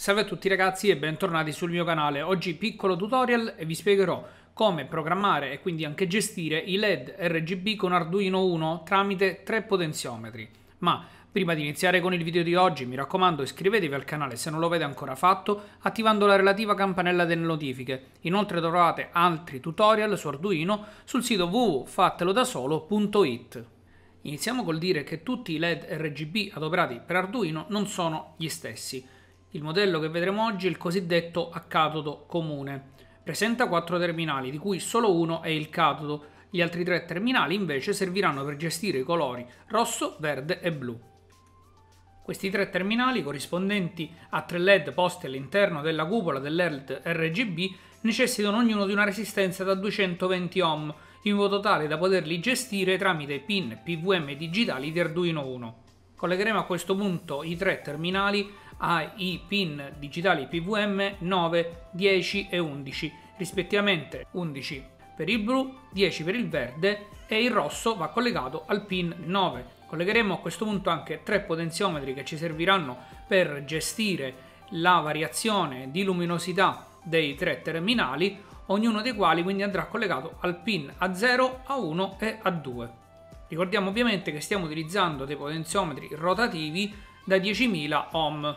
Salve a tutti ragazzi e bentornati sul mio canale. Oggi piccolo tutorial e vi spiegherò come programmare e quindi anche gestire i LED RGB con Arduino 1 tramite tre potenziometri. Ma prima di iniziare con il video di oggi mi raccomando iscrivetevi al canale se non lo avete ancora fatto attivando la relativa campanella delle notifiche. Inoltre trovate altri tutorial su Arduino sul sito www.fatelodasolo.it. Iniziamo col dire che tutti i LED RGB adoperati per Arduino non sono gli stessi il modello che vedremo oggi è il cosiddetto a catodo comune. Presenta quattro terminali, di cui solo uno è il catodo. Gli altri tre terminali invece serviranno per gestire i colori rosso, verde e blu. Questi tre terminali, corrispondenti a tre LED posti all'interno della cupola dell'LED RGB, necessitano ognuno di una resistenza da 220 ohm, in modo tale da poterli gestire tramite pin PVM digitali di Arduino 1. Collegheremo a questo punto i tre terminali ai pin digitali PVM 9, 10 e 11, rispettivamente 11 per il blu, 10 per il verde e il rosso va collegato al pin 9. Collegheremo a questo punto anche tre potenziometri che ci serviranno per gestire la variazione di luminosità dei tre terminali, ognuno dei quali quindi andrà collegato al pin A0, A1 e A2. Ricordiamo ovviamente che stiamo utilizzando dei potenziometri rotativi da 10.000 ohm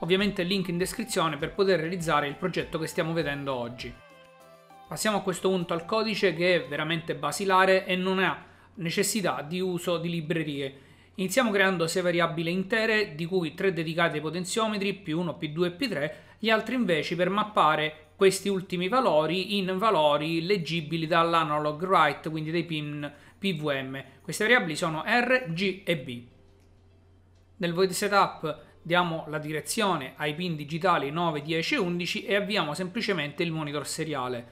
ovviamente il link in descrizione per poter realizzare il progetto che stiamo vedendo oggi. Passiamo a questo punto al codice che è veramente basilare e non ha necessità di uso di librerie. Iniziamo creando 6 variabili intere, di cui 3 dedicate ai potenziometri, P1, P2 e P3, gli altri invece per mappare questi ultimi valori in valori leggibili dall'analog write, quindi dei pin PVM. Queste variabili sono R, G e B. Nel void setup diamo la direzione ai pin digitali 9, 10 e 11 e avviamo semplicemente il monitor seriale.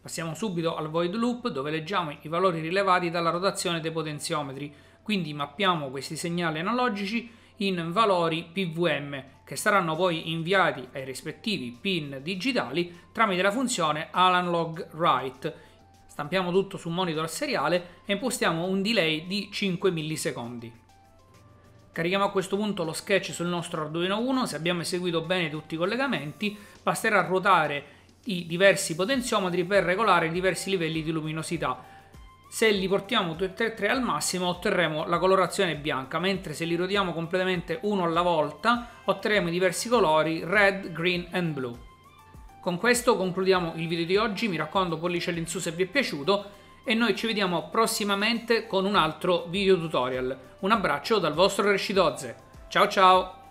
Passiamo subito al void loop dove leggiamo i valori rilevati dalla rotazione dei potenziometri, quindi mappiamo questi segnali analogici in valori PVM che saranno poi inviati ai rispettivi pin digitali tramite la funzione analog write. Stampiamo tutto su monitor seriale e impostiamo un delay di 5 millisecondi. Carichiamo a questo punto lo sketch sul nostro Arduino 1, se abbiamo eseguito bene tutti i collegamenti basterà ruotare i diversi potenziometri per regolare i diversi livelli di luminosità. Se li portiamo tutti e tre al massimo otterremo la colorazione bianca, mentre se li ruotiamo completamente uno alla volta otterremo i diversi colori red, green e blue. Con questo concludiamo il video di oggi, mi raccomando pollice all'insù se vi è piaciuto e noi ci vediamo prossimamente con un altro video tutorial. Un abbraccio dal vostro Reshidozze. Ciao ciao!